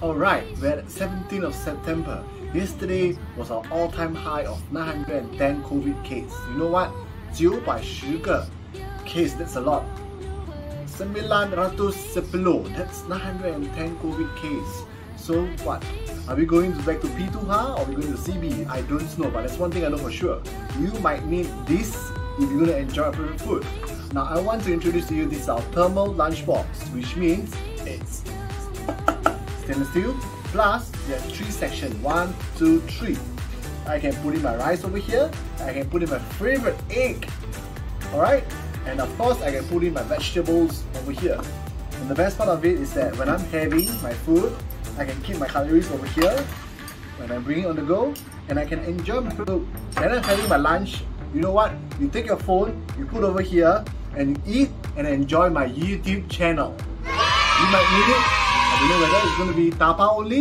Alright, we're at 17th of September. Yesterday was our all-time high of 910 COVID cases. You know what? 910个 case, that's a lot. 910, that's 910 COVID cases. So what? Are we going back to P2HA or are we going to CB? I don't know, but that's one thing I know for sure. You might need this if you're going to enjoy favorite food. Now I want to introduce to you this our thermal lunchbox, which means it's stainless steel plus there are three sections, one, two, three. I can put in my rice over here, I can put in my favorite egg, alright? And of course I can put in my vegetables over here. And the best part of it is that when I'm having my food, I can keep my calories over here when I'm bringing it on the go and I can enjoy my food. When I'm having my lunch, you know what? You take your phone, you put over here and you eat and enjoy my YouTube channel. You might need it. I don't know whether it's going to be tapau only